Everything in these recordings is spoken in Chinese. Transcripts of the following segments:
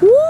Woo!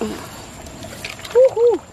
Woohoo!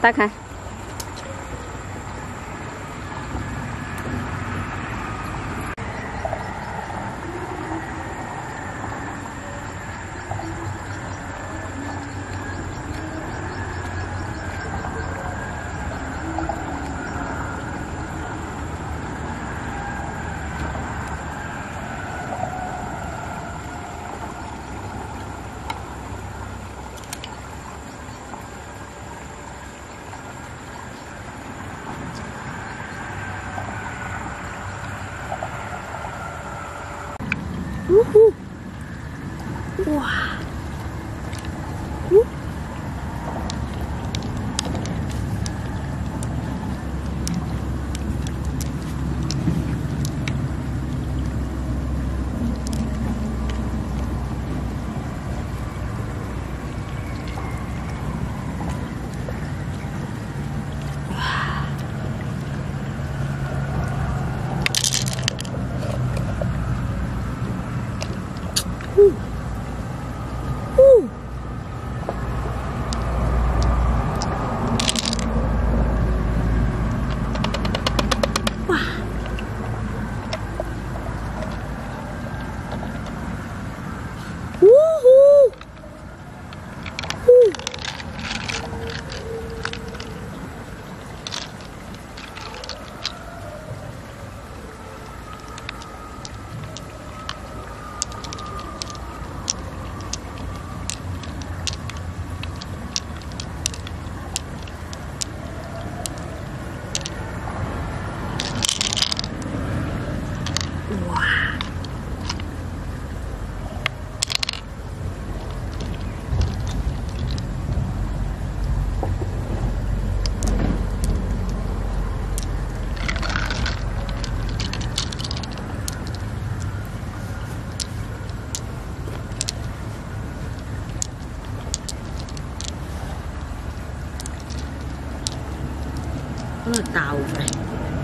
打开。哇！呜！那个豆咧。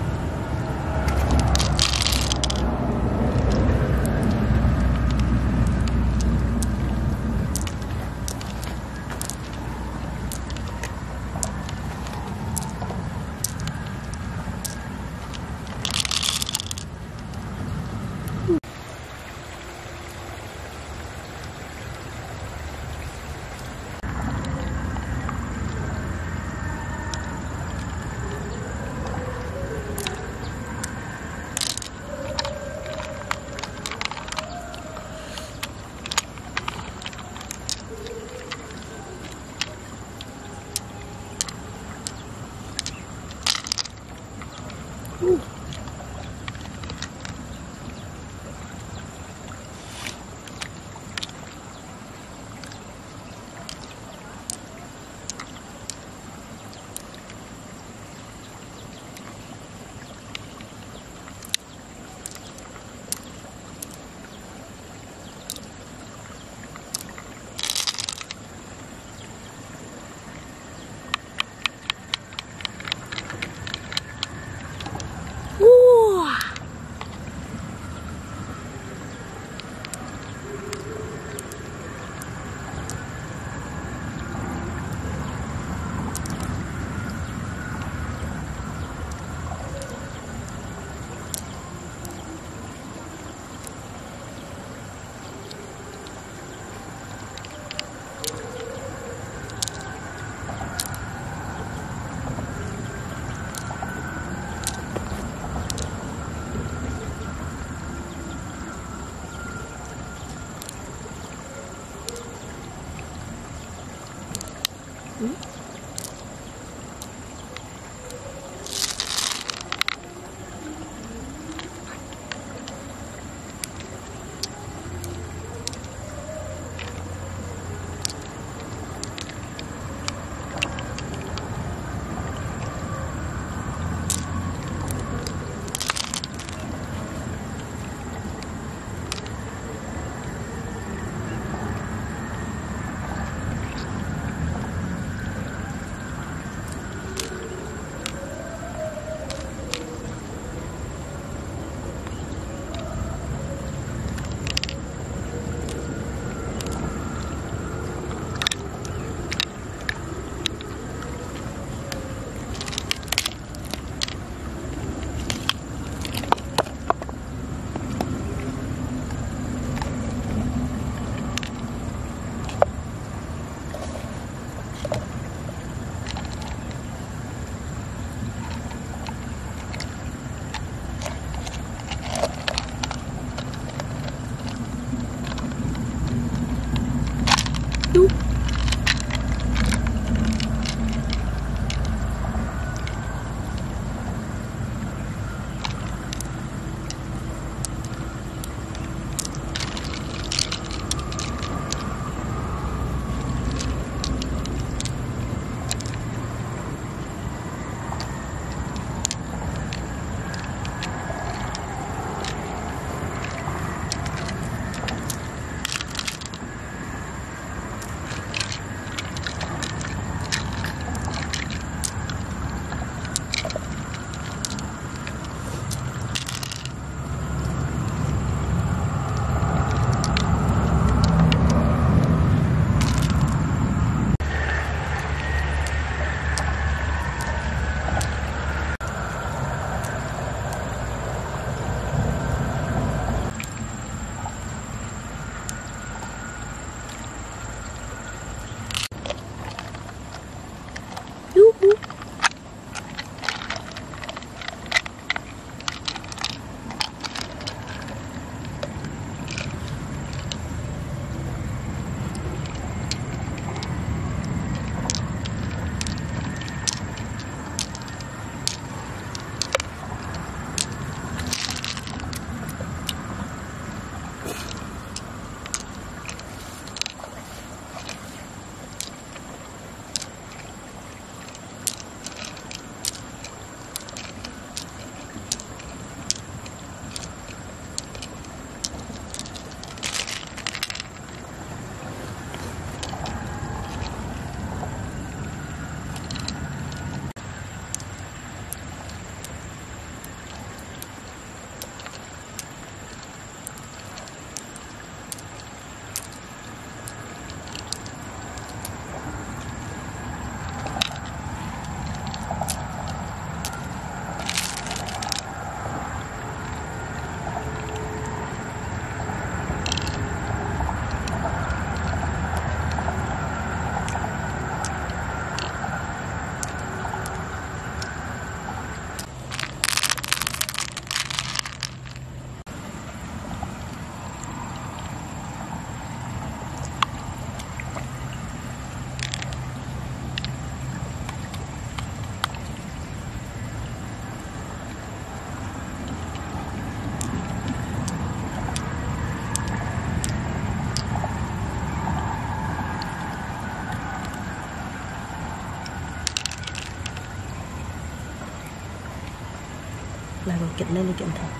chỉnh lên chỉnh thôi